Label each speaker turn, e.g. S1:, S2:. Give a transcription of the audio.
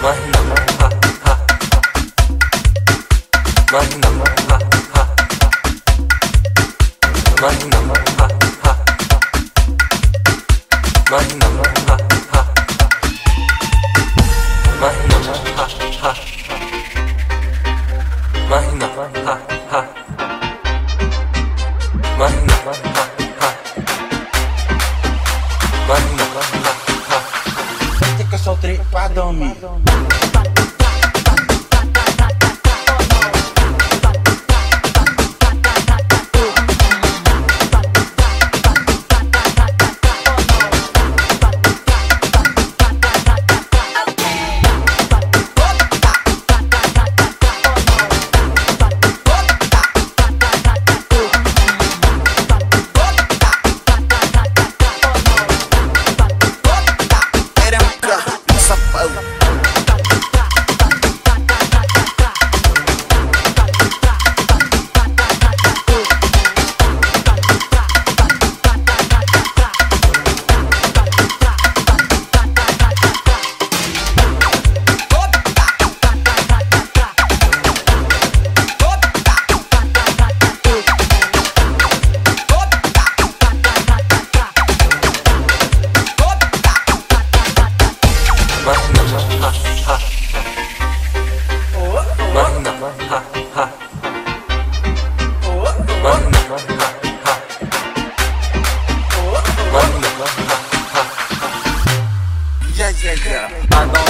S1: Mahina, mahina, mahina, mahina, ha.
S2: trepadão, mi.
S3: Yeah.